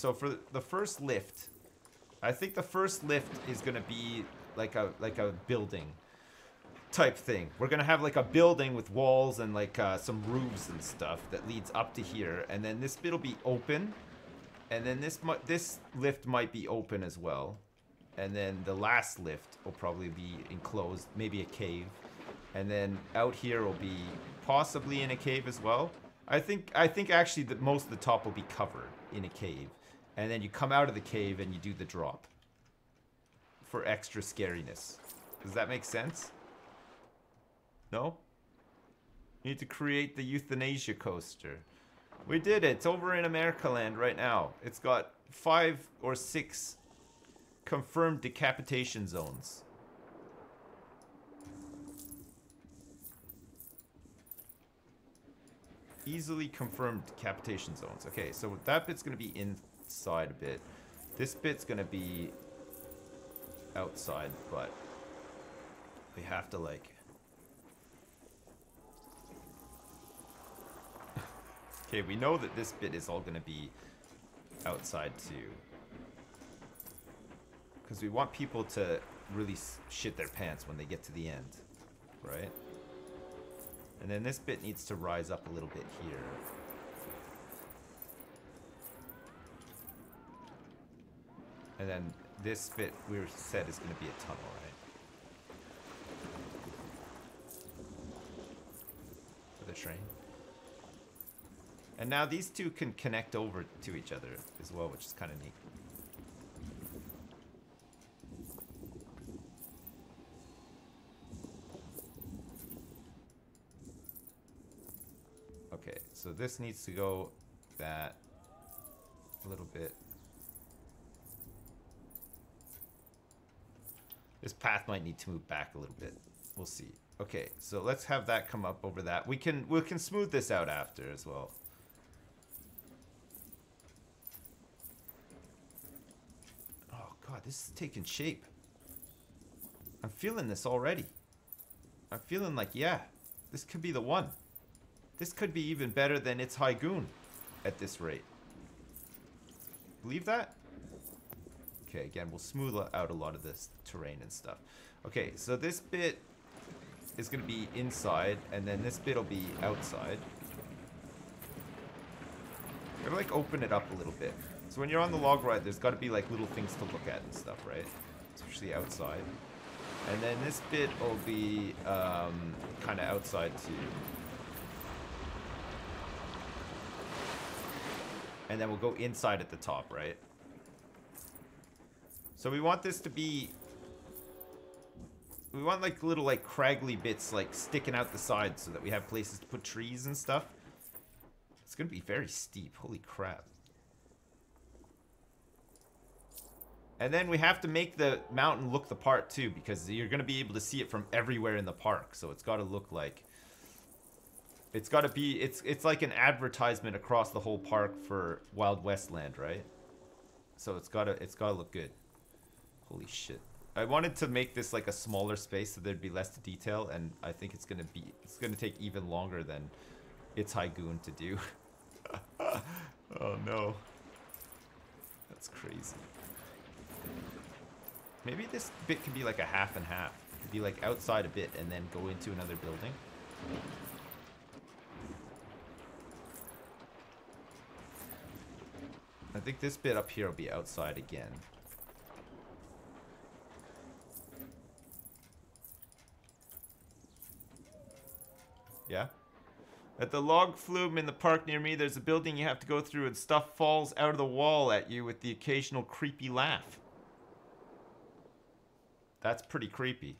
so for the first lift, I think the first lift is gonna be like a like a building type thing. We're gonna have like a building with walls and like uh, some roofs and stuff that leads up to here, and then this bit'll be open, and then this this lift might be open as well, and then the last lift will probably be enclosed, maybe a cave, and then out here will be possibly in a cave as well. I think I think actually that most of the top will be covered in a cave, and then you come out of the cave and you do the drop for extra scariness. Does that make sense? No? You need to create the euthanasia coaster. We did it. It's over in America land right now. It's got five or six confirmed decapitation zones. Easily confirmed decapitation zones. Okay, so that bit's gonna be inside a bit. This bit's gonna be outside, but we have to like Okay, we know that this bit is all gonna be outside too. Because we want people to really shit their pants when they get to the end, right? And then this bit needs to rise up a little bit here. And then this bit we were said is gonna be a tunnel, right? For the train. And now these two can connect over to each other as well, which is kind of neat. Okay, so this needs to go that a little bit. This path might need to move back a little bit. We'll see. Okay, so let's have that come up over that. We can we can smooth this out after as well. Oh god, this is taking shape. I'm feeling this already. I'm feeling like, yeah, this could be the one. This could be even better than its Haigoon at this rate. Believe that? Okay, again, we'll smooth out a lot of this terrain and stuff. Okay, so this bit is going to be inside, and then this bit will be outside. Gotta like open it up a little bit. So when you're on the log ride, there's got to be like little things to look at and stuff, right? Especially outside. And then this bit will be um, kind of outside too. And then we'll go inside at the top, right? So we want this to be... We want like little like craggly bits like sticking out the sides so that we have places to put trees and stuff. It's gonna be very steep, holy crap. And then we have to make the mountain look the part too, because you're gonna be able to see it from everywhere in the park. So it's gotta look like it's gotta be it's it's like an advertisement across the whole park for Wild West land, right? So it's gotta it's gotta look good. Holy shit. I wanted to make this like a smaller space so there'd be less detail, and I think it's gonna be it's gonna take even longer than it's Haigoon to do. oh no. That's crazy. Maybe this bit could be like a half and half. Could be like outside a bit and then go into another building. I think this bit up here will be outside again. Yeah? At the log flume in the park near me, there's a building you have to go through and stuff falls out of the wall at you with the occasional creepy laugh. That's pretty creepy.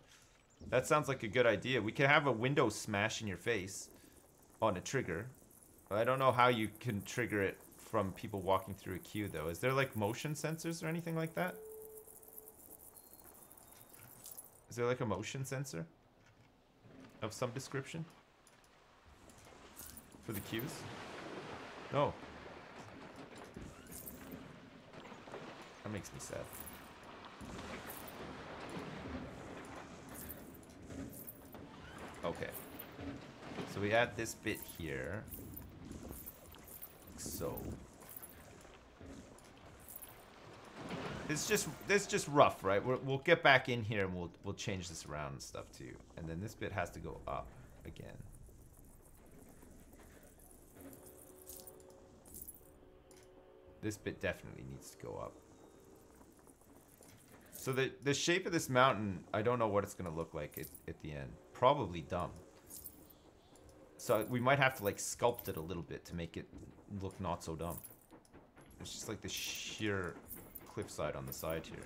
That sounds like a good idea. We could have a window smash in your face on a trigger. But I don't know how you can trigger it from people walking through a queue, though. Is there, like, motion sensors or anything like that? Is there, like, a motion sensor? Of some description? For the queues? No. That makes me sad. Okay. So we add this bit here. Like so. It's just it's just rough, right? we will get back in here and we'll we'll change this around and stuff too. And then this bit has to go up again. This bit definitely needs to go up. So the the shape of this mountain, I don't know what it's gonna look like at, at the end. Probably dumb. So we might have to like sculpt it a little bit to make it look not so dumb. It's just like the sheer cliffside on the side here.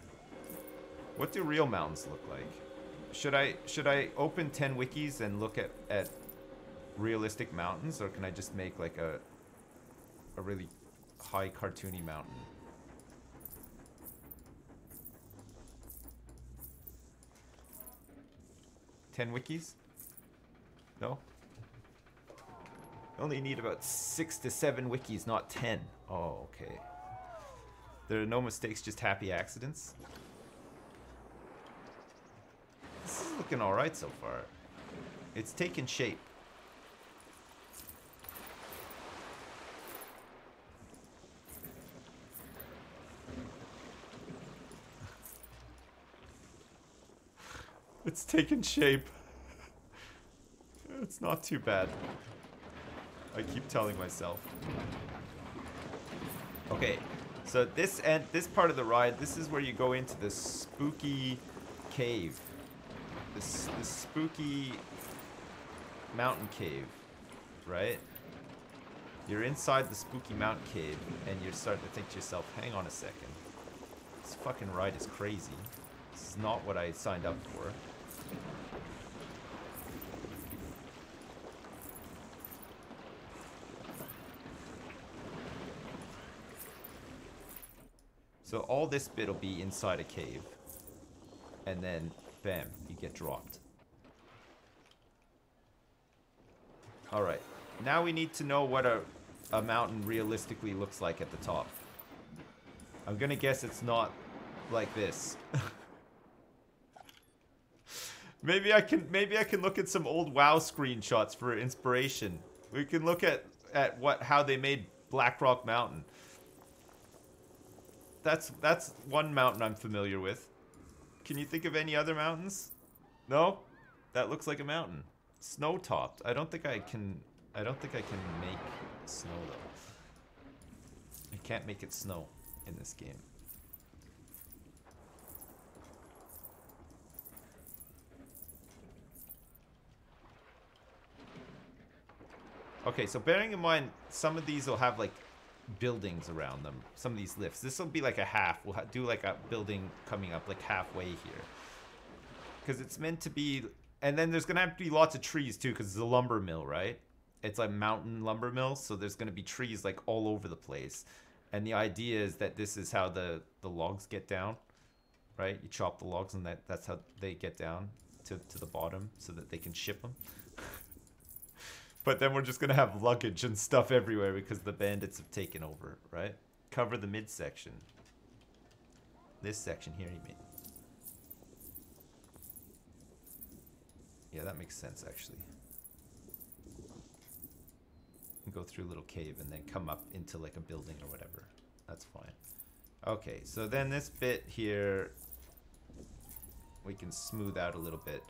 What do real mountains look like? Should I should I open 10 wikis and look at, at realistic mountains or can I just make like a a really high cartoony mountain? Ten wikis? No? Only need about six to seven wikis, not ten. Oh, okay. There are no mistakes, just happy accidents. This is looking alright so far. It's taken shape. It's taken shape. It's not too bad. I keep telling myself. Okay, so this and this part of the ride, this is where you go into this spooky cave. This this spooky mountain cave, right? You're inside the spooky mountain cave and you're starting to think to yourself, hang on a second. This fucking ride is crazy. This is not what I signed up for. So all this bit will be inside a cave. And then, bam, you get dropped. Alright. Now we need to know what a, a mountain realistically looks like at the top. I'm gonna guess it's not like this. maybe I can maybe I can look at some old WoW screenshots for inspiration. We can look at at what how they made Blackrock Mountain that's that's one mountain I'm familiar with. Can you think of any other mountains? No? That looks like a mountain. Snow topped. I don't think I can I don't think I can make snow though. I can't make it snow in this game. Okay, so bearing in mind, some of these will have like buildings around them. Some of these lifts. This will be like a half. We'll do like a building coming up like halfway here. Because it's meant to be... And then there's going to have to be lots of trees too because it's a lumber mill, right? It's a mountain lumber mill. So there's going to be trees like all over the place. And the idea is that this is how the, the logs get down, right? You chop the logs and that, that's how they get down to, to the bottom so that they can ship them. But then we're just gonna have luggage and stuff everywhere because the bandits have taken over, right? Cover the midsection. This section here, you mean? Yeah, that makes sense actually. Go through a little cave and then come up into like a building or whatever. That's fine. Okay, so then this bit here, we can smooth out a little bit.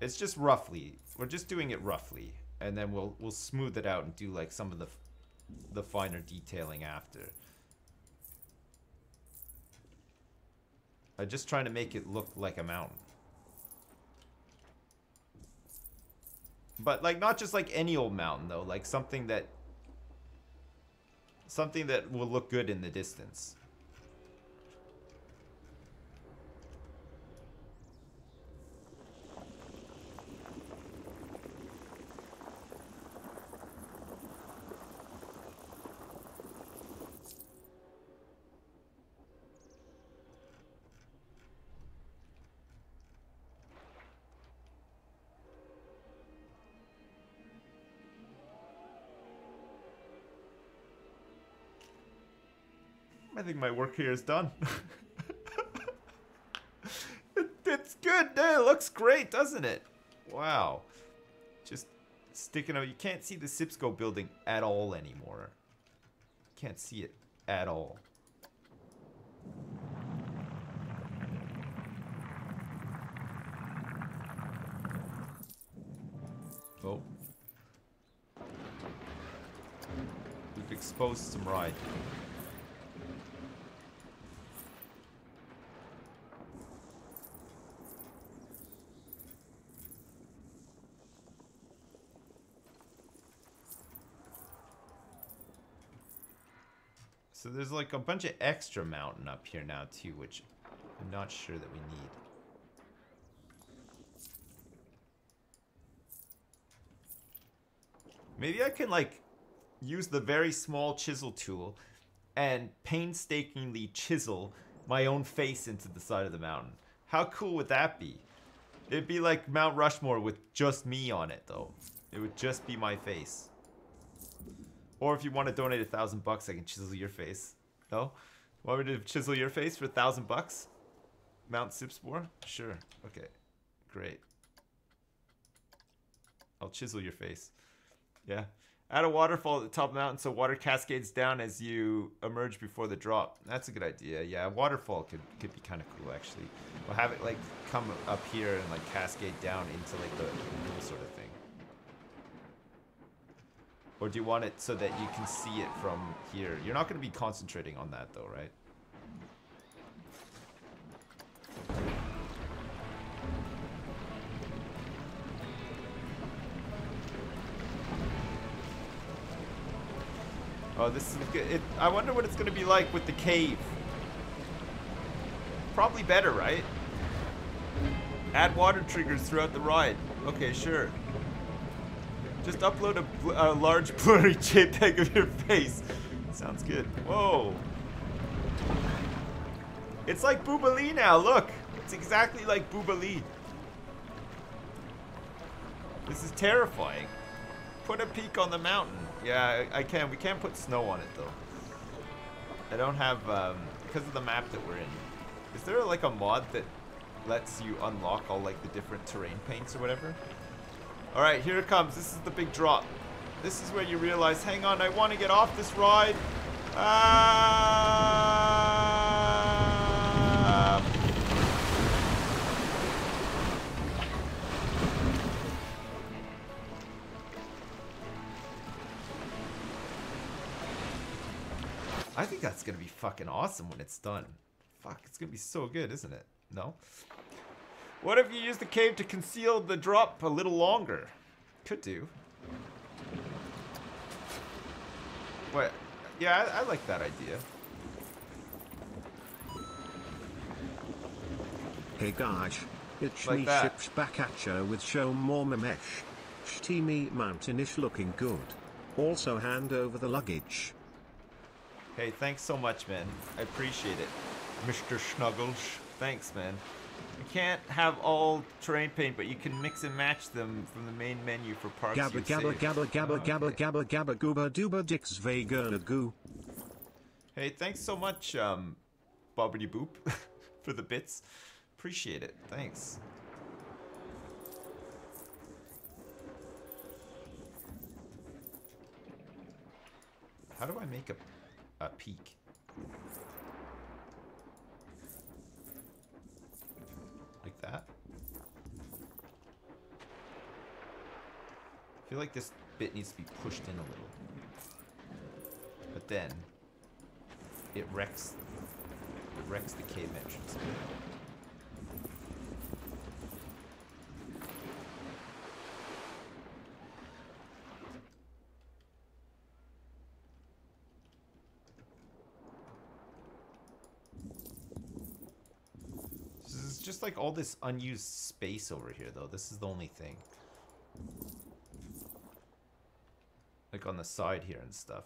It's just roughly. We're just doing it roughly and then we'll we'll smooth it out and do like some of the the finer detailing after. I'm just trying to make it look like a mountain. But like not just like any old mountain though, like something that something that will look good in the distance. I think my work here is done. it, it's good. It looks great, doesn't it? Wow. Just sticking out. You can't see the Sipsco building at all anymore. Can't see it at all. Oh. We've exposed some ride. So there's like a bunch of extra mountain up here now too, which I'm not sure that we need. Maybe I can like use the very small chisel tool and painstakingly chisel my own face into the side of the mountain. How cool would that be? It'd be like Mount Rushmore with just me on it though. It would just be my face. Or if you want to donate a thousand bucks, I can chisel your face. No? Want me to chisel your face for a thousand bucks? Mount Sipspore? Sure. Okay. Great. I'll chisel your face. Yeah. Add a waterfall at the top of the mountain so water cascades down as you emerge before the drop. That's a good idea. Yeah, waterfall could, could be kind of cool actually. We'll have it like come up here and like cascade down into like the sort of thing. Or do you want it so that you can see it from here? You're not going to be concentrating on that though, right? Oh, this is good. It, I wonder what it's going to be like with the cave. Probably better, right? Add water triggers throughout the ride. Okay, sure. Just upload a, a large blurry JPEG of your face. Sounds good. Whoa. It's like Boobalee now, look. It's exactly like Boobalee. This is terrifying. Put a peak on the mountain. Yeah, I, I can. We can't put snow on it, though. I don't have, um, because of the map that we're in. Is there, like, a mod that lets you unlock all, like, the different terrain paints or whatever? Alright, here it comes. This is the big drop. This is where you realize, hang on, I want to get off this ride. Ah! I think that's gonna be fucking awesome when it's done. Fuck, it's gonna be so good, isn't it? No? What if you use the cave to conceal the drop a little longer? Could do. What? Yeah, I, I like that idea. Hey guys, it's Like me that. ships back at ya with show more memesh. Steamy mountain is looking good. Also hand over the luggage. Hey, thanks so much, man. I appreciate it. Mr. Snuggles. Thanks, man. You can't have all terrain paint, but you can mix and match them from the main menu for parks Gabba gabba gabba gabba gabba gabba gabba gooba dooba dix vega goo. Hey, thanks so much, um, Bobbity Boop, for the bits. Appreciate it. Thanks. How do I make a, a peak? That? I feel like this bit needs to be pushed in a little. But then, it wrecks it wrecks the cave entrance. Like all this unused space over here though. This is the only thing. Like on the side here and stuff.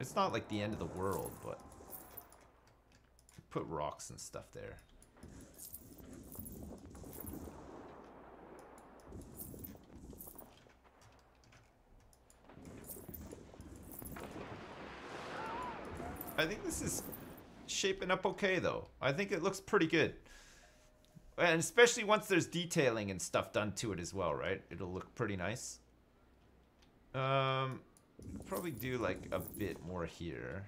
It's not like the end of the world, but put rocks and stuff there. I think this is shaping up okay though. I think it looks pretty good. And especially once there's detailing and stuff done to it as well, right? It'll look pretty nice. Um, probably do like a bit more here.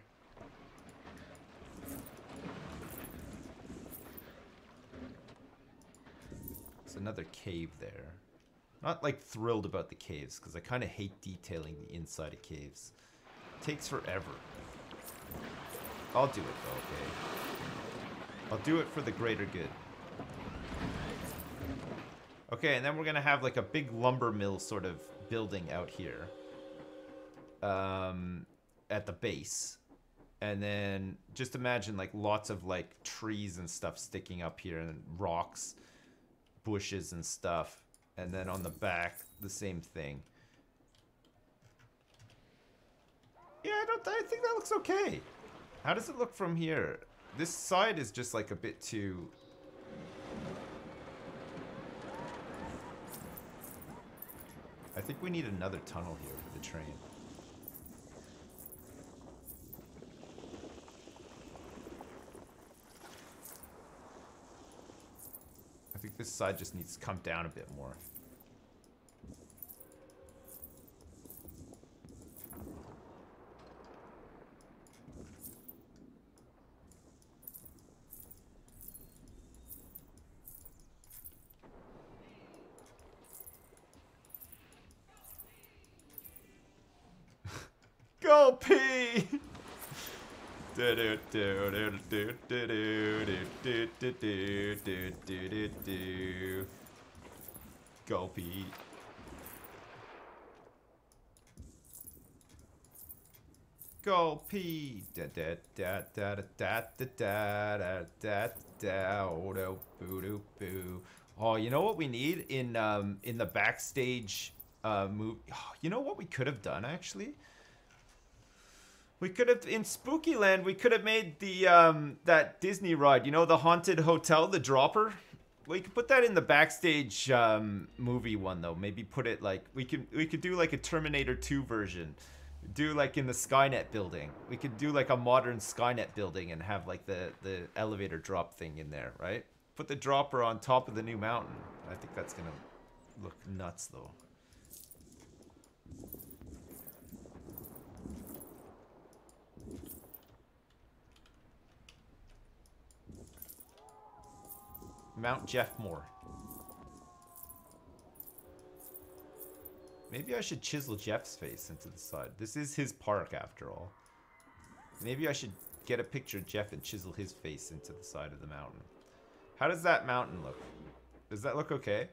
There's another cave there. Not like thrilled about the caves, because I kind of hate detailing the inside of caves. It takes forever. I'll do it though, okay? I'll do it for the greater good. Okay, and then we're gonna have like a big lumber mill sort of building out here. Um, at the base. And then just imagine like lots of like trees and stuff sticking up here and rocks, bushes and stuff. And then on the back, the same thing. Yeah, I don't I think that looks okay. How does it look from here? This side is just like a bit too I think we need another tunnel here for the train. I think this side just needs to come down a bit more. Go pee! Go pee. Go pee. Da da da da da da da da da da da oh, boo boo. Oh, you know what we need in um in the backstage uh move? Oh, you know what we could have done actually? We could have in Spooky Land. We could have made the um that Disney ride. You know the haunted hotel, the Dropper. We could put that in the backstage um, movie one though. Maybe put it like we could we could do like a Terminator 2 version. Do like in the Skynet building. We could do like a modern Skynet building and have like the the elevator drop thing in there, right? Put the dropper on top of the new mountain. I think that's gonna look nuts though. Mount Jeff Moore. Maybe I should chisel Jeff's face into the side. This is his park after all. Maybe I should get a picture of Jeff and chisel his face into the side of the mountain. How does that mountain look? Does that look okay?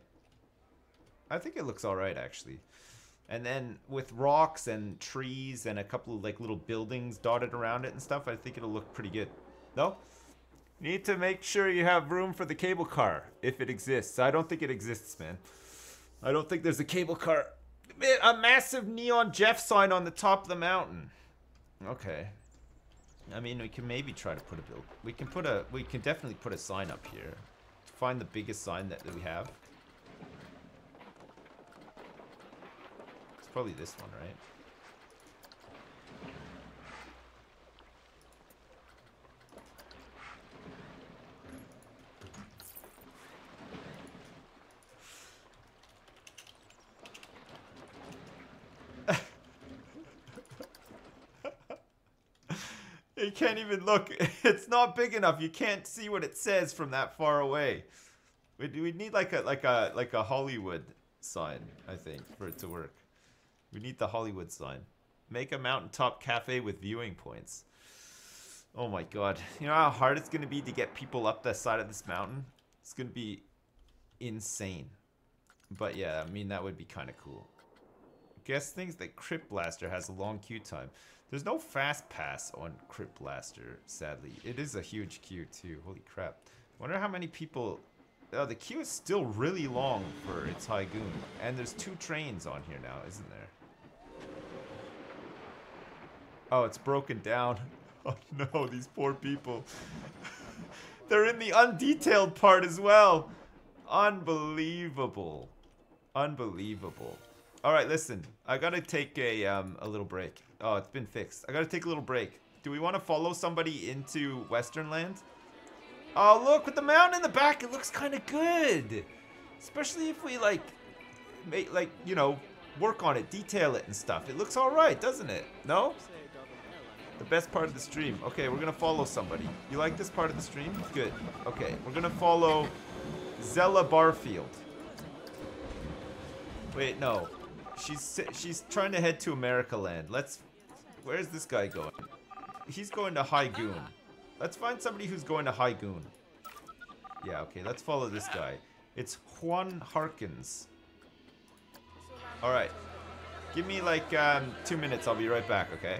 I think it looks alright actually. And then with rocks and trees and a couple of like little buildings dotted around it and stuff, I think it'll look pretty good. No? Need to make sure you have room for the cable car, if it exists. I don't think it exists, man. I don't think there's a cable car. A massive neon Jeff sign on the top of the mountain. Okay. I mean, we can maybe try to put a build. We can put a. We can definitely put a sign up here. Find the biggest sign that, that we have. It's probably this one, right? You can't even look. It's not big enough. You can't see what it says from that far away. We we need like a like a like a Hollywood sign, I think, for it to work. We need the Hollywood sign. Make a mountaintop cafe with viewing points. Oh my god. You know how hard it's going to be to get people up the side of this mountain? It's going to be insane. But yeah, I mean, that would be kind of cool. Guess things that Crypt Blaster has a long queue time. There's no fast pass on Crypt Blaster, sadly. It is a huge queue, too. Holy crap. Wonder how many people... Oh, the queue is still really long for its High Goon. And there's two trains on here now, isn't there? Oh, it's broken down. Oh no, these poor people. They're in the undetailed part as well. Unbelievable. Unbelievable. All right, listen. I gotta take a um, a little break. Oh, it's been fixed. I gotta take a little break. Do we want to follow somebody into Western Land? Oh, look, with the mountain in the back, it looks kind of good. Especially if we, like, make, like, you know, work on it, detail it and stuff. It looks all right, doesn't it? No? The best part of the stream. Okay, we're gonna follow somebody. You like this part of the stream? Good. Okay, we're gonna follow Zella Barfield. Wait, no. She's she's trying to head to America Land. Let's. Where's this guy going? He's going to High Goon. Let's find somebody who's going to High Goon. Yeah, okay. Let's follow this guy. It's Juan Harkins. All right. Give me like um, two minutes. I'll be right back. Okay.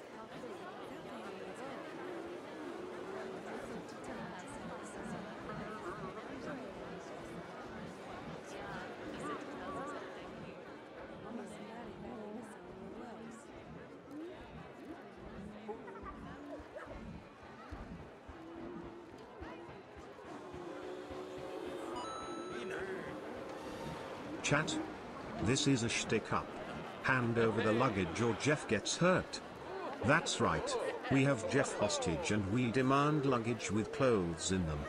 Chat. This is a shtick up. Hand over the luggage or Jeff gets hurt. That's right. We have Jeff hostage and we demand luggage with clothes in them.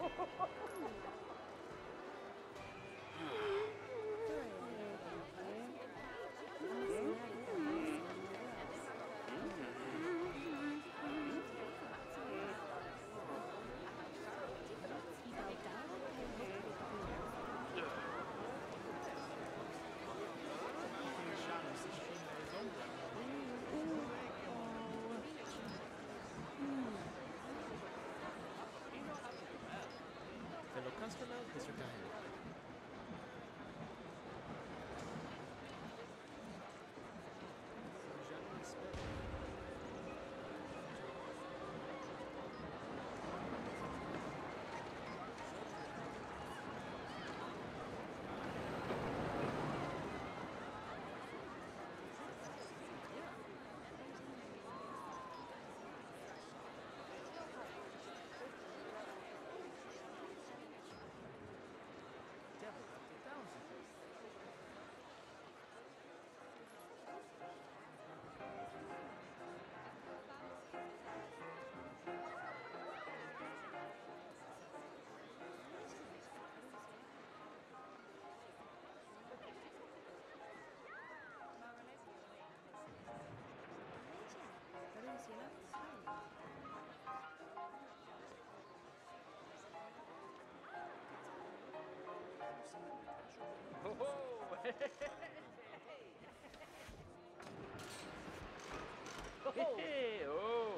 Oh, Customer, Mr. Diamond. Hey, oh,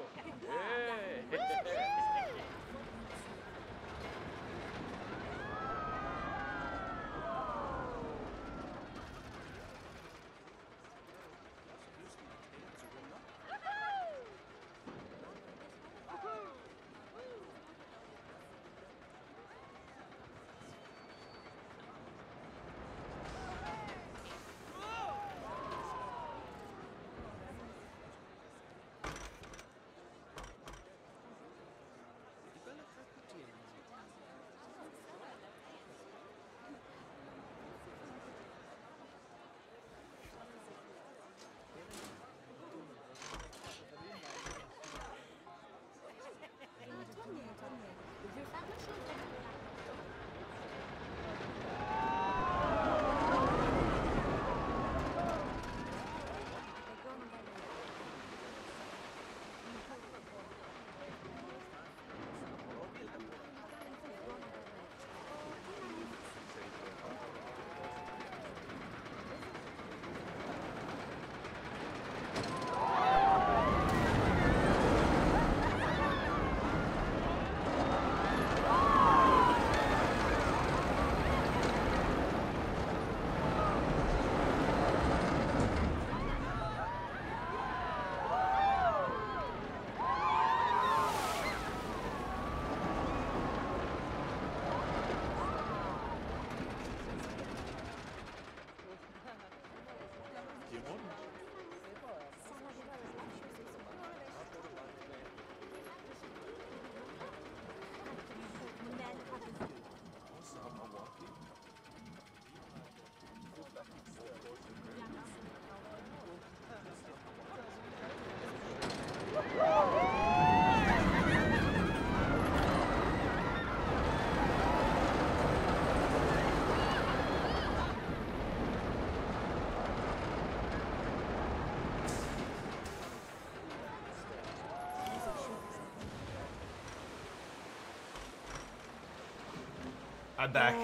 I'm back.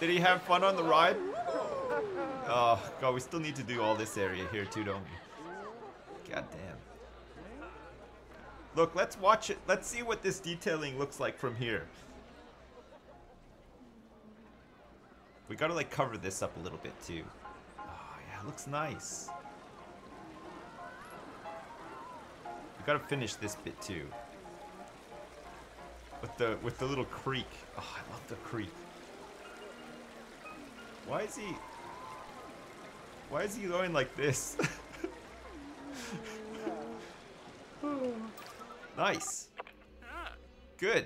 Did he have fun on the ride? Oh, God, we still need to do all this area here too, don't we? God damn. Look, let's watch it. Let's see what this detailing looks like from here. We gotta like cover this up a little bit too. Oh yeah, it looks nice. We gotta finish this bit too. With the with the little creek. Oh, I love the creek. Why is he Why is he going like this? nice. Good.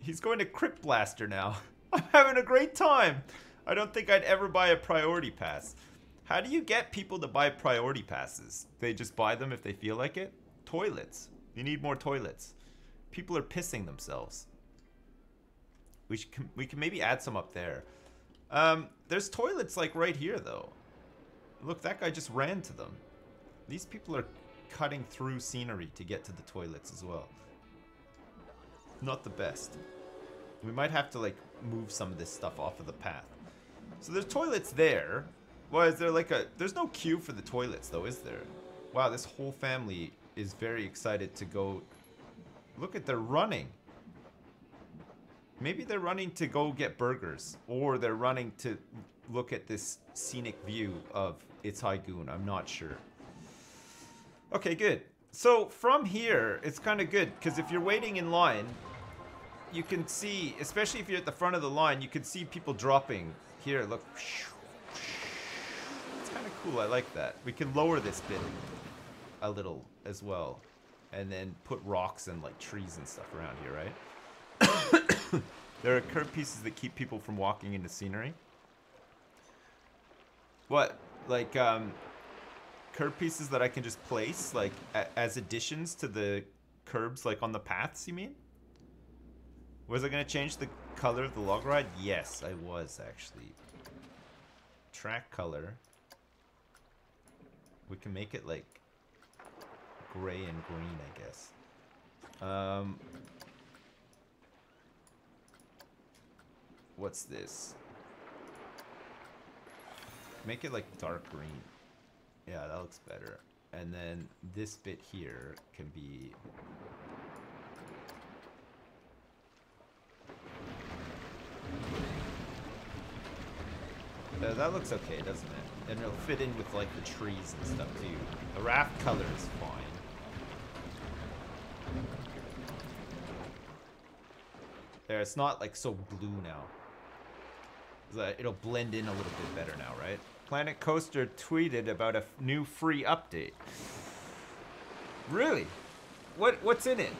He's going to Crypt Blaster now. I'm having a great time. I don't think I'd ever buy a priority pass. How do you get people to buy priority passes? They just buy them if they feel like it? Toilets. You need more toilets. People are pissing themselves. We should we can maybe add some up there. Um, there's toilets like right here though. Look, that guy just ran to them. These people are cutting through scenery to get to the toilets as well. Not the best. We might have to like move some of this stuff off of the path. So there's toilets there. Why is there like a... There's no queue for the toilets though, is there? Wow, this whole family is very excited to go... Look at, they're running. Maybe they're running to go get burgers. Or they're running to look at this scenic view of It's High Goon. I'm not sure. Okay, good. So from here, it's kind of good. Because if you're waiting in line, you can see, especially if you're at the front of the line, you can see people dropping. Here, look. It's kind of cool. I like that. We can lower this bit a little as well. And then put rocks and like trees and stuff around here, right? there are curb pieces that keep people from walking into scenery. What? Like, um, curb pieces that I can just place, like, as additions to the curbs, like, on the paths, you mean? Was I gonna change the color of the log ride? Yes, I was actually. Track color. We can make it like gray and green, I guess. Um, what's this? Make it like dark green. Yeah, that looks better. And then this bit here can be Uh, that looks okay, doesn't it? And it'll fit in with like the trees and stuff too. The raft color is fine. There, it's not like so blue now. It'll blend in a little bit better now, right? Planet Coaster tweeted about a new free update. Really? What what's in it?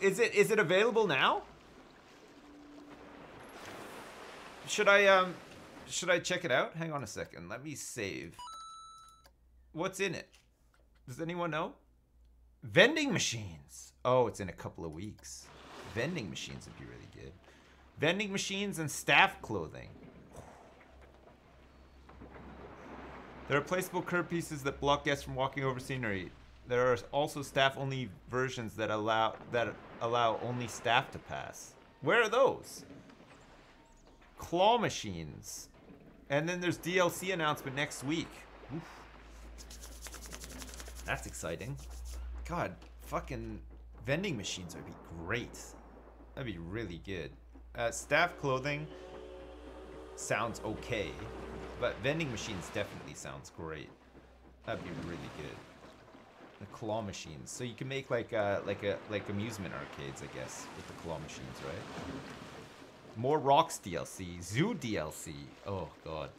Is it is it available now? Should I um should I check it out? Hang on a second. Let me save. What's in it? Does anyone know? Vending machines. Oh, it's in a couple of weeks. Vending machines would be really good. Vending machines and staff clothing. There are placeable curb pieces that block guests from walking over scenery. There are also staff-only versions that allow that allow only staff to pass. Where are those? Claw machines. And then there's DLC announcement next week. Oof. That's exciting. God, fucking vending machines would be great. That'd be really good. Uh, staff clothing sounds okay, but vending machines definitely sounds great. That'd be really good. The claw machines, so you can make like uh, like a like amusement arcades, I guess, with the claw machines, right? More Rocks DLC. Zoo DLC. Oh, God.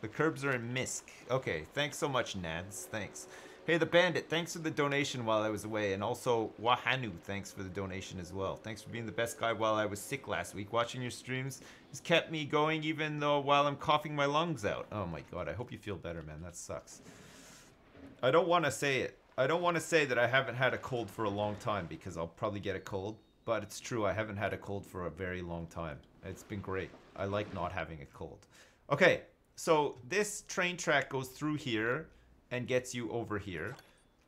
The curbs are in Misc. Okay, thanks so much, Nads. Thanks. Hey, the Bandit, thanks for the donation while I was away. And also, Wahanu, thanks for the donation as well. Thanks for being the best guy while I was sick last week. Watching your streams has kept me going even though while I'm coughing my lungs out. Oh my god, I hope you feel better, man. That sucks. I don't want to say it. I don't want to say that I haven't had a cold for a long time because I'll probably get a cold. But it's true, I haven't had a cold for a very long time. It's been great. I like not having a cold. Okay, so this train track goes through here and gets you over here.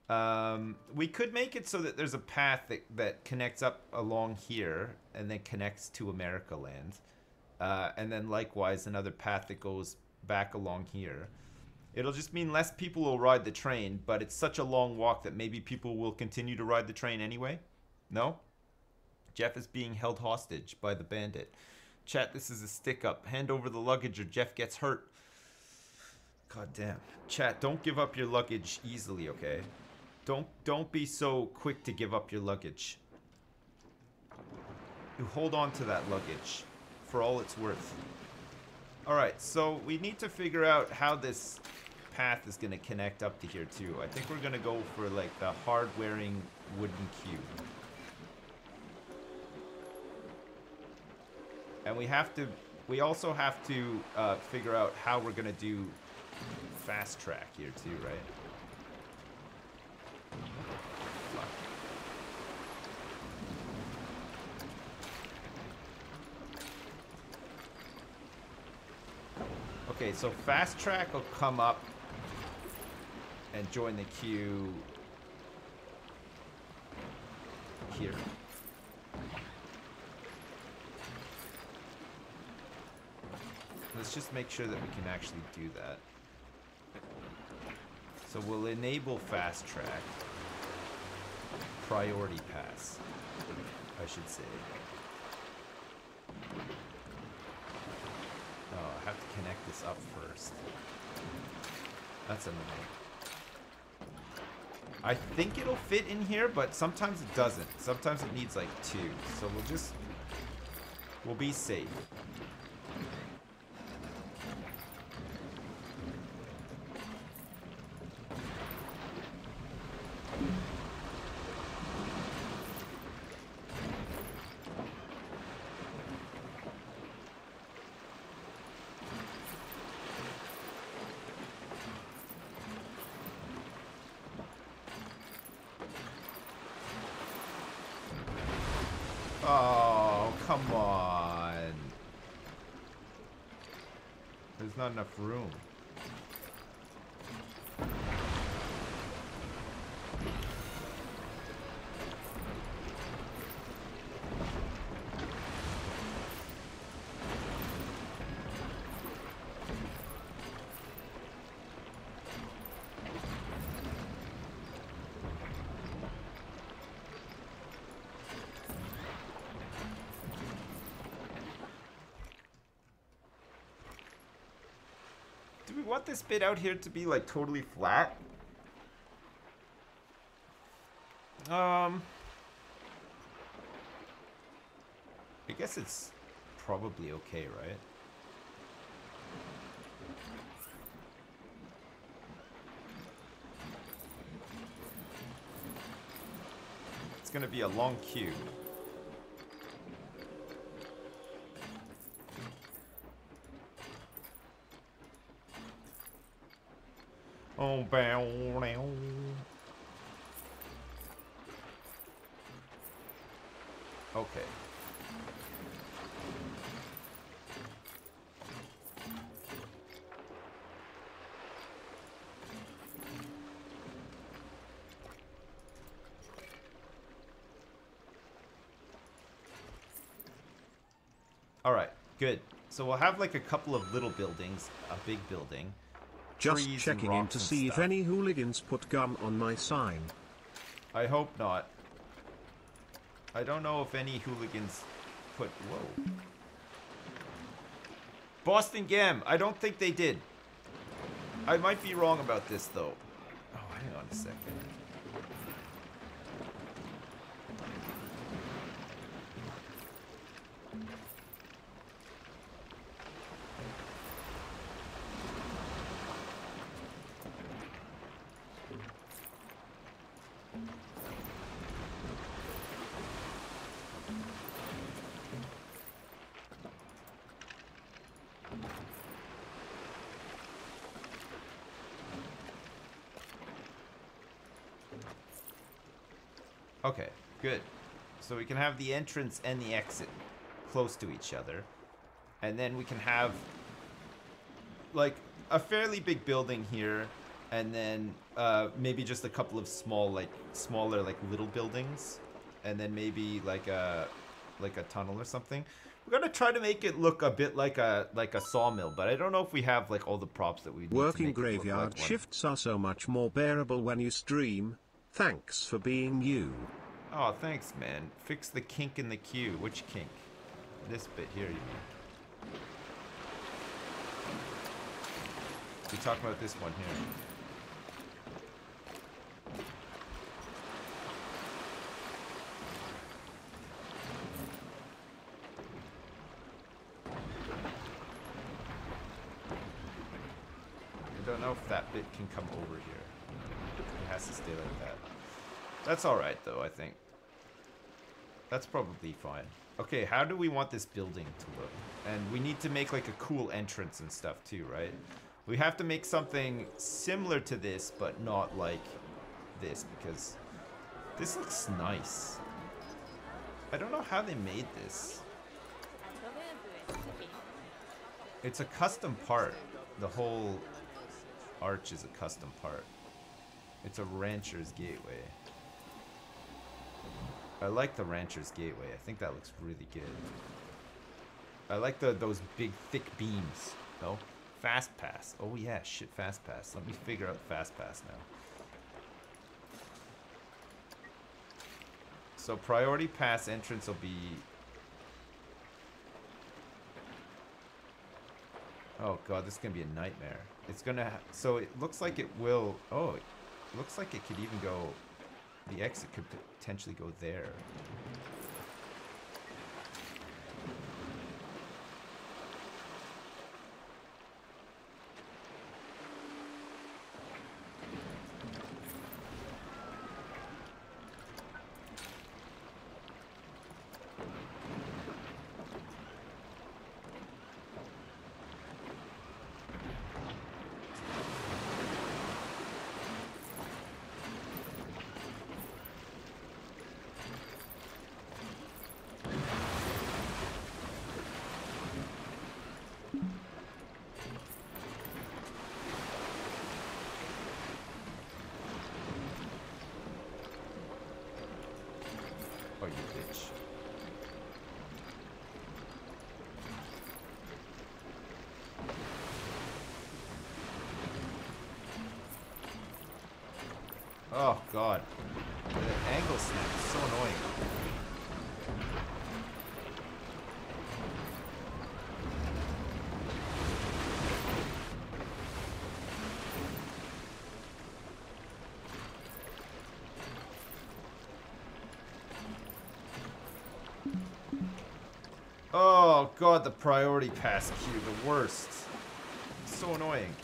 Um, we could make it so that there's a path that, that connects up along here and then connects to America Land. Uh, and then likewise another path that goes back along here. It'll just mean less people will ride the train, but it's such a long walk that maybe people will continue to ride the train anyway. No? Jeff is being held hostage by the bandit. Chat, this is a stick up. Hand over the luggage or Jeff gets hurt. God damn. Chat, don't give up your luggage easily, okay? Don't don't be so quick to give up your luggage. You hold on to that luggage for all it's worth. Alright, so we need to figure out how this path is going to connect up to here too. I think we're going to go for like the hard-wearing wooden cube. And we have to, we also have to uh, figure out how we're going to do fast track here too, right? Fuck. Okay, so fast track will come up and join the queue here. Let's just make sure that we can actually do that. So we'll enable fast track. Priority pass, I should say. Oh, I have to connect this up first. That's annoying. I think it'll fit in here, but sometimes it doesn't. Sometimes it needs like two. So we'll just... We'll be safe. Oh, come on. There's not enough room. Want this bit out here to be like totally flat? Um, I guess it's probably okay, right? It's gonna be a long queue. Oh, bow, now. Okay. All right, good. So we'll have like a couple of little buildings, a big building. Just checking in to see if any hooligans put gum on my sign. I hope not. I don't know if any hooligans put. Whoa. Boston Gam. I don't think they did. I might be wrong about this though. Oh, hang on a second. Okay, good. So we can have the entrance and the exit close to each other. And then we can have like a fairly big building here and then uh, maybe just a couple of small, like smaller, like little buildings, and then maybe like a like a tunnel or something. We're gonna try to make it look a bit like a like a sawmill, but I don't know if we have like all the props that we need Working to make it look graveyard like shifts are so much more bearable when you stream. Thanks for being you. Oh, thanks, man. Fix the kink in the queue. Which kink? This bit here, you mean? We talk about this one here. I don't know if that bit can come over here. It has to stay like that. That's alright, though, I think. That's probably fine. Okay, how do we want this building to look? And we need to make like a cool entrance and stuff too, right? We have to make something similar to this, but not like this, because this looks nice. I don't know how they made this. It's a custom part. The whole arch is a custom part. It's a rancher's gateway. I like the rancher's gateway. I think that looks really good. I like the those big thick beams. No? Fast pass. Oh yeah, shit fast pass. Let me figure out fast pass now. So priority pass entrance will be Oh god, this is gonna be a nightmare. It's gonna. Ha so it looks like it will. Oh, it looks like it could even go. The exit could potentially go there. Oh, you bitch. Oh god. The angle snap is so annoying. Oh god, the priority pass queue, the worst. So annoying.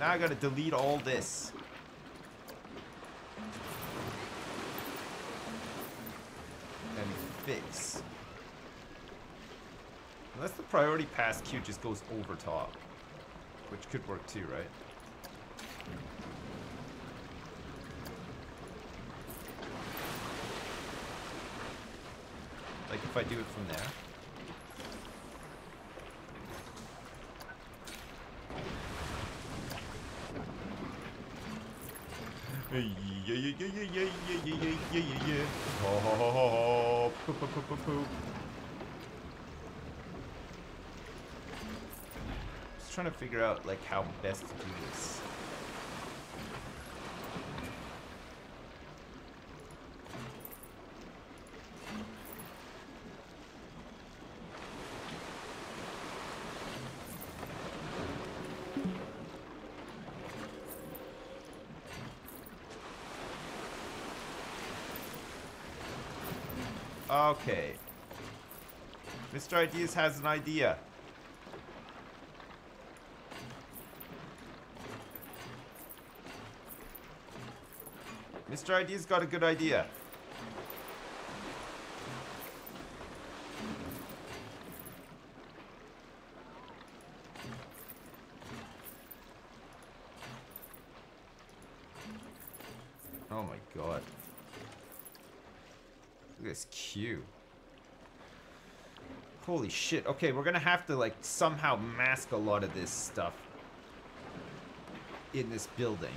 Now I gotta delete all this. And fix. Unless the priority pass queue just goes over top. Which could work too, right? Like if I do it from there. Yeah, yeah, yeah, yeah, yeah, yeah, yeah, yeah, yeah, yeah, yeah. Ho, ho, ho, ho, poop. Trying to figure out like how best to do this. Okay. Mr. Ideas has an idea. Mr. Ideas got a good idea. Oh my god. Look at this queue. Holy shit. Okay, we're gonna have to, like, somehow mask a lot of this stuff. in this building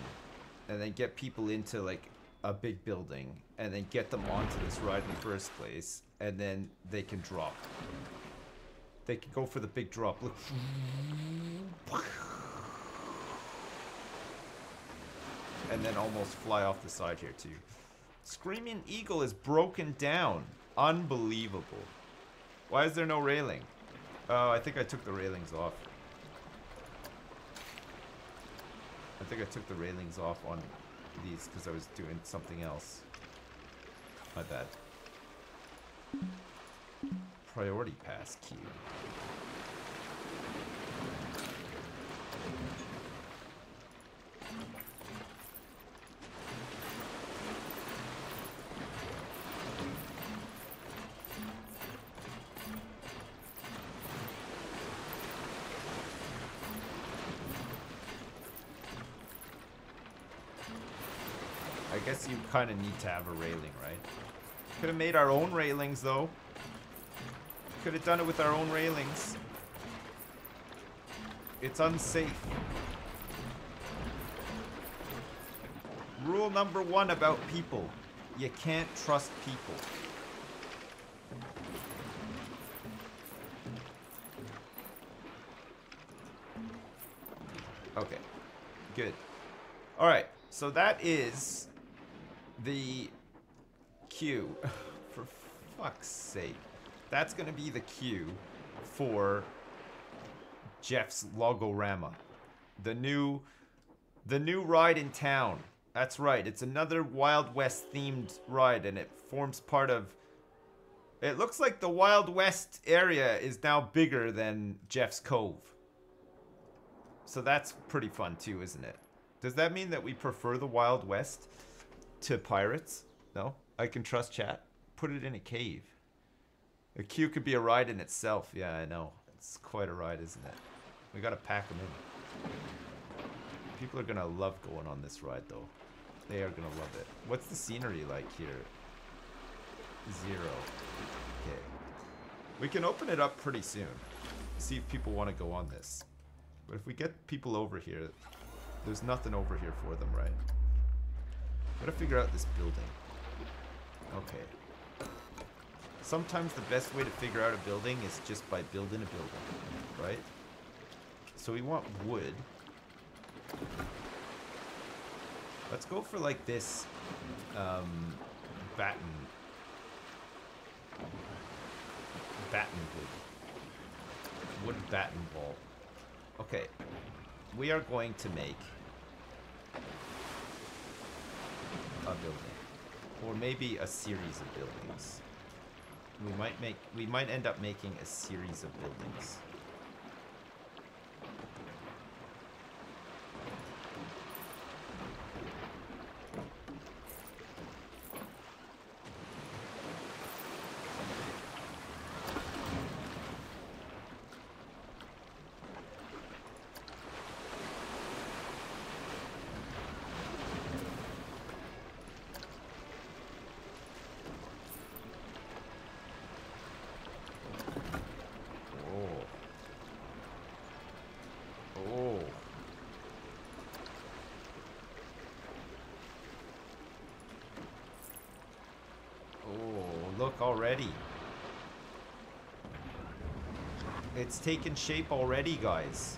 and then get people into like a big building and then get them onto this ride in the first place and then they can drop. They can go for the big drop. Look. And then almost fly off the side here too. Screaming Eagle is broken down. Unbelievable. Why is there no railing? Oh, I think I took the railings off. I think I took the railings off on these because I was doing something else. My bad. Priority pass queue. Kind of need to have a railing, right? Could have made our own railings, though. Could have done it with our own railings. It's unsafe. Rule number one about people. You can't trust people. Okay. Good. Alright, so that is the queue. for fuck's sake. That's gonna be the queue for Jeff's Logorama. The new the new ride in town. That's right, it's another Wild West themed ride and it forms part of it looks like the Wild West area is now bigger than Jeff's Cove. So that's pretty fun too, isn't it? Does that mean that we prefer the Wild West to pirates? No? I can trust chat. Put it in a cave. A queue could be a ride in itself. Yeah, I know. It's quite a ride, isn't it? We gotta pack them in. People are gonna love going on this ride, though. They are gonna love it. What's the scenery like here? Zero. Okay. We can open it up pretty soon. See if people want to go on this. But if we get people over here, there's nothing over here for them, right? Gotta figure out this building. Okay. Sometimes the best way to figure out a building is just by building a building, right? So we want wood. Let's go for like this um, batten. Batten wood. Wood batten ball. Okay. We are going to make a building. Or maybe a series of buildings. We might make we might end up making a series of buildings. Oh. Oh. Oh, already. It's taken shape already, guys.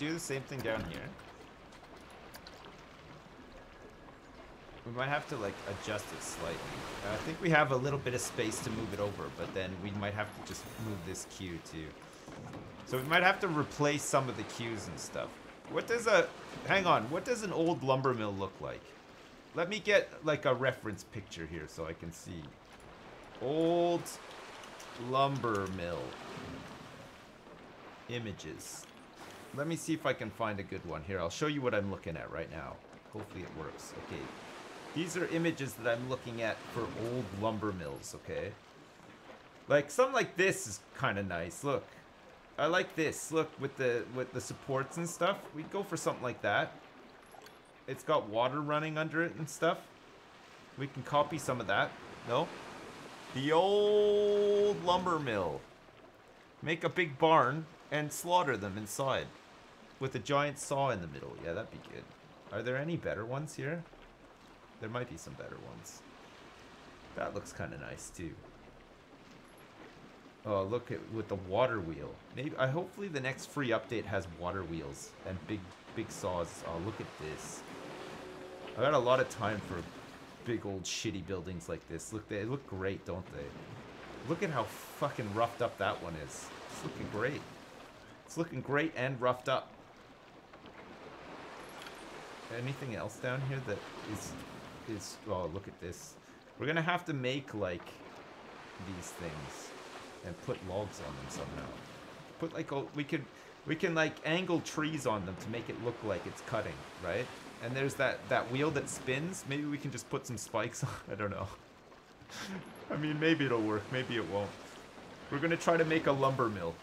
Do the same thing down here? We might have to like adjust it slightly. Uh, I think we have a little bit of space to move it over, but then we might have to just move this queue too. So we might have to replace some of the queues and stuff. What does a hang on? What does an old lumber mill look like? Let me get like a reference picture here so I can see. Old lumber mill images. Let me see if I can find a good one here. I'll show you what I'm looking at right now. Hopefully it works. Okay. These are images that I'm looking at for old lumber mills, okay? Like, something like this is kind of nice. Look. I like this. Look, with the with the supports and stuff. We'd go for something like that. It's got water running under it and stuff. We can copy some of that. No? The old lumber mill. Make a big barn and slaughter them inside. With a giant saw in the middle. Yeah, that'd be good. Are there any better ones here? There might be some better ones. That looks kind of nice too. Oh, look at with the water wheel. Maybe I hopefully the next free update has water wheels and big big saws. Oh, look at this. I've got a lot of time for big old shitty buildings like this. Look, they look great, don't they? Look at how fucking roughed up that one is. It's looking great. It's looking great and roughed up. Anything else down here that is is oh look at this. We're gonna have to make like these things and put logs on them somehow. Put like a, we could we can like angle trees on them to make it look like it's cutting, right? And there's that that wheel that spins. Maybe we can just put some spikes on. I don't know. I mean, maybe it'll work. Maybe it won't. We're gonna try to make a lumber mill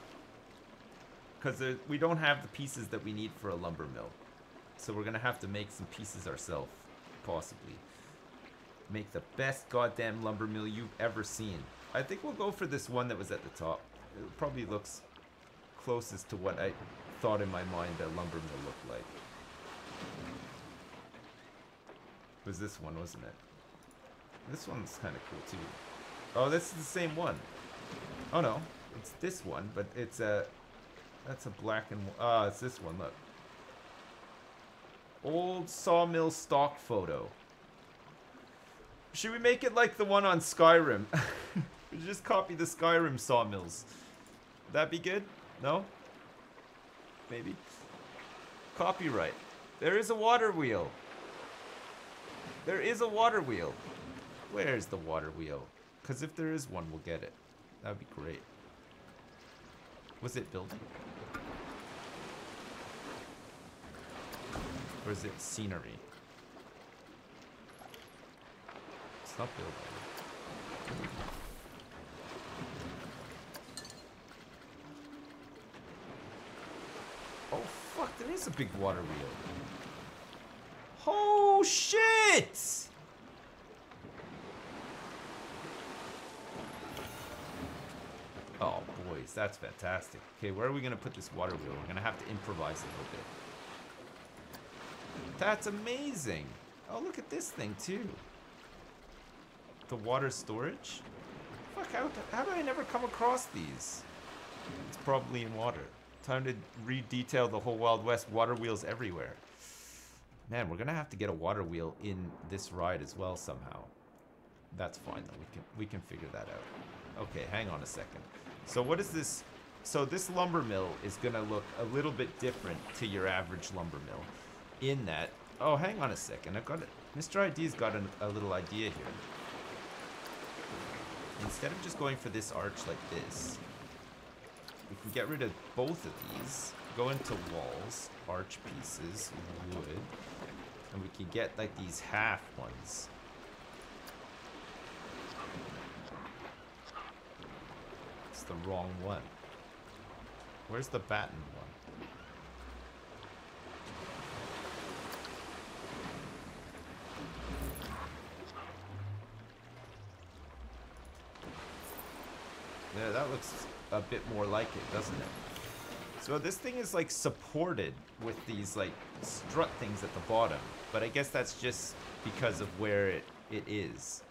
because we don't have the pieces that we need for a lumber mill. So we're gonna have to make some pieces ourselves, possibly. Make the best goddamn lumber mill you've ever seen. I think we'll go for this one that was at the top. It probably looks closest to what I thought in my mind that lumber mill looked like. It was this one, wasn't it? This one's kind of cool too. Oh, this is the same one. Oh no, it's this one, but it's a that's a black and ah, uh, it's this one. Look, old sawmill stock photo. Should we make it like the one on Skyrim? we just copy the Skyrim sawmills. Would that be good? No? Maybe. Copyright. There is a water wheel. There is a water wheel. Where's the water wheel? Because if there is one, we'll get it. That would be great. Was it building? Or is it scenery? Not building. Oh fuck, there is a big water wheel. Oh shit! Oh boys, that's fantastic. Okay, where are we gonna put this water wheel? We're gonna have to improvise a little bit. That's amazing. Oh, look at this thing, too. The water storage? Fuck, how, how did I never come across these? It's probably in water. Time to re-detail the whole Wild West. Water wheels everywhere. Man, we're gonna have to get a water wheel in this ride as well somehow. That's fine though. We can we can figure that out. Okay, hang on a second. So what is this? So this lumber mill is gonna look a little bit different to your average lumber mill in that. Oh, hang on a second. I've got it. Mr. Ideas got an, a little idea here. Instead of just going for this arch like this, we can get rid of both of these, go into walls, arch pieces, wood, and we can get like these half ones. It's the wrong one. Where's the batten Yeah, that looks a bit more like it, doesn't it? So this thing is like supported with these like strut things at the bottom. But I guess that's just because of where it, it is.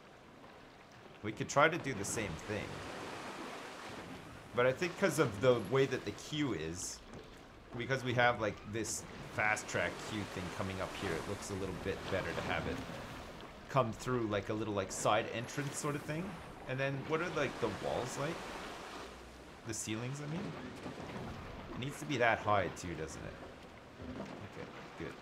We could try to do the same thing. But I think because of the way that the queue is, because we have like this fast track queue thing coming up here, it looks a little bit better to have it come through like a little like side entrance sort of thing. And then what are like the walls like? The ceilings, I mean? It needs to be that high too, doesn't it? Okay, good.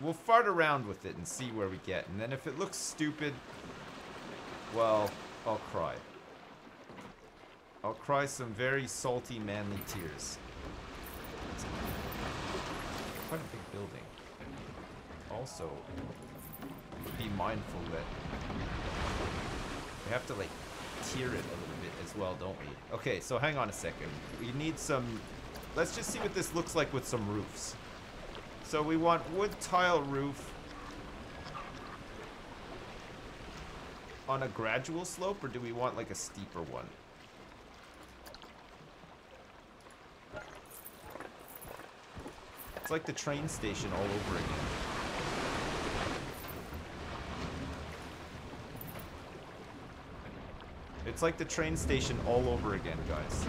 We'll fart around with it and see where we get. And then if it looks stupid, well, I'll cry. I'll cry some very salty, manly tears. Quite a big building. also be mindful that we have to like tear it a little as well, don't we? Okay, so hang on a second. We need some. Let's just see what this looks like with some roofs. So we want wood tile roof on a gradual slope, or do we want like a steeper one? It's like the train station all over again. It's like the train station all over again, guys.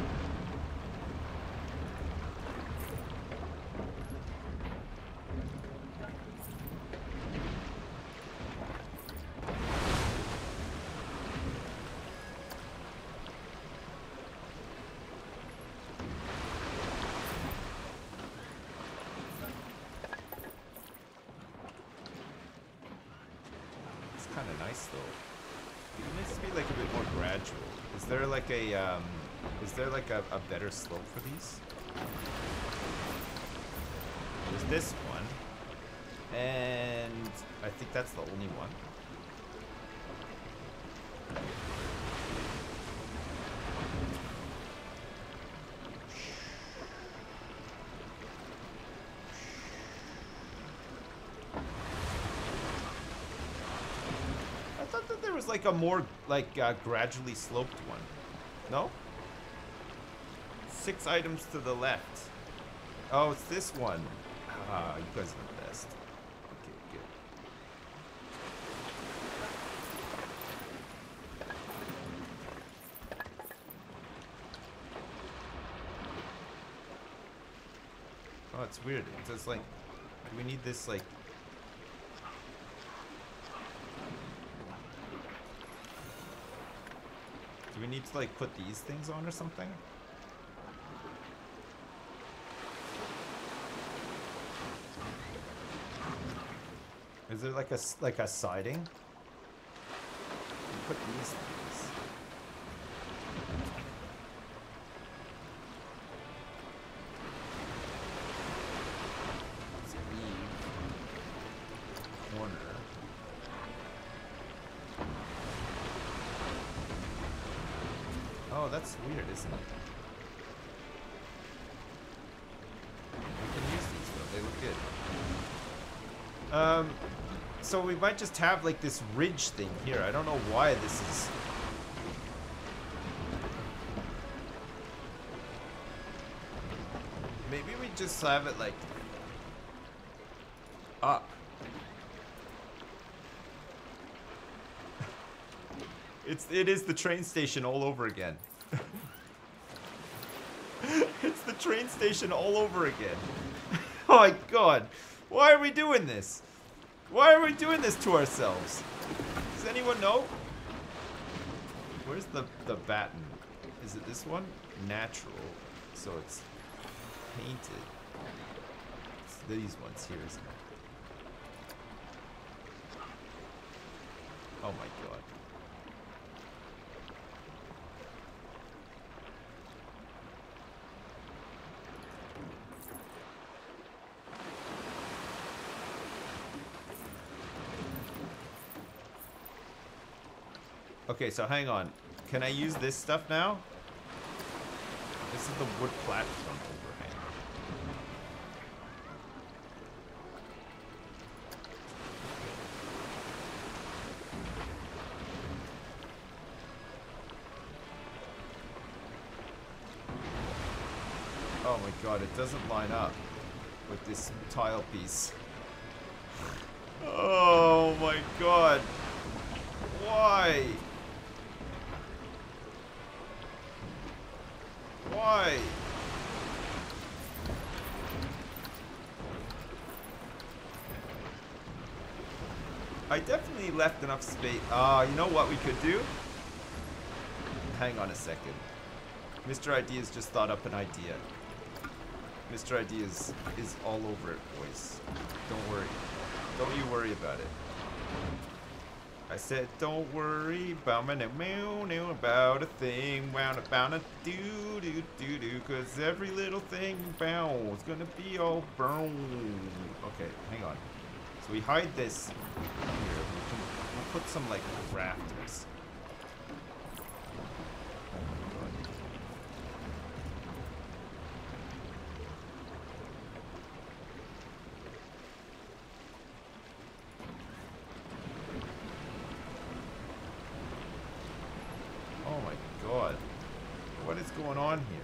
It's kind of nice though. It needs to be like a bit more gradual. Is there like a um, is there like a, a better slope for these? There's this one, and I think that's the only one. I thought that there was like a more like uh, gradually sloped one. No? Six items to the left. Oh, it's this one. Ah, you guys are the best. Okay, good. Oh, it's weird. It's just like, do we need this like need to like put these things on or something? Is there like a like a siding? Put these things. Let's leave corner. Oh, that's weird, isn't it? We can use these though, they look good. Um, so we might just have like this ridge thing here. I don't know why this is. Maybe we just have it like up. It's it is the train station all over again. it's the train station all over again. oh my god. Why are we doing this? Why are we doing this to ourselves? Does anyone know? Where's the the batten? Is it this one? Natural. So it's painted. It's these ones here, isn't it? Oh my god. Okay, so hang on. Can I use this stuff now? This is the wood platform overhang. Oh my god, it doesn't line up with this tile piece. Oh my god. Why? Why? I definitely left enough space. Ah, you know what we could do? Hang on a second. Mr. Ideas just thought up an idea. Mr. Ideas is all over it, boys. Don't worry. Don't you worry about it. I said, don't worry about me, no, no, no, about a thing, round about a do, do, do, do, cause every little thing found is gonna be all burned. Okay, hang on. So we hide this here. We can, we'll put some like rafters. Oh my god. What is going on here?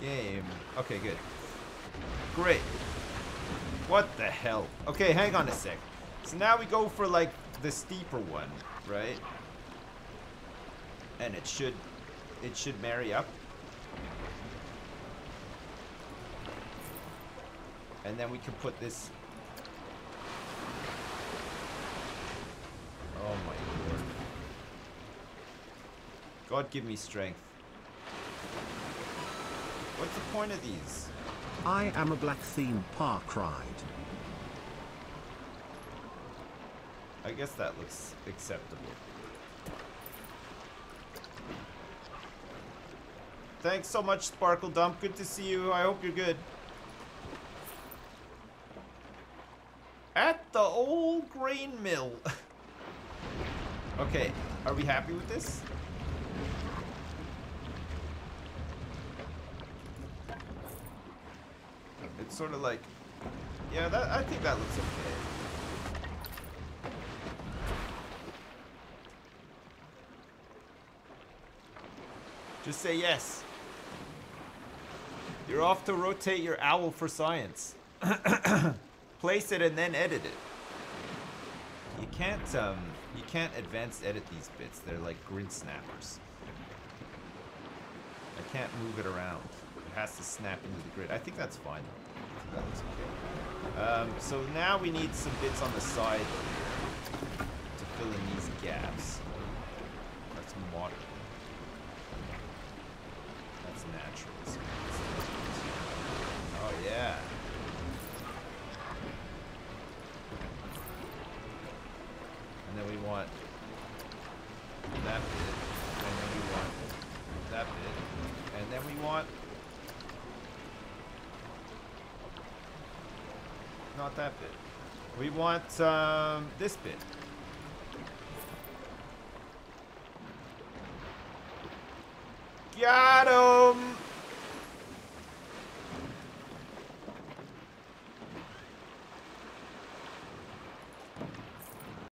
Game. Okay, good. Great. What the hell? Okay, hang on a sec. So now we go for like the steeper one, right? And it should it should marry up. And then we can put this Oh my lord. God give me strength. What's the point of these? I am a black theme park ride. I guess that looks acceptable. Thanks so much, Sparkle Dump. Good to see you. I hope you're good. At the old grain mill. okay, are we happy with this? It's sort of like, yeah, that I think that looks okay. Just say yes. You're off to rotate your owl for science. Place it and then edit it. You can't um you can't advanced edit these bits. They're like grid snappers. I can't move it around. It has to snap into the grid. I think that's fine. That okay. Um, so now we need some bits on the side to fill in these gaps. That's some water. That's natural. so that's- Oh yeah. And then we want that bit, and then we want that bit, and then we want not that bit. We want um, this bit.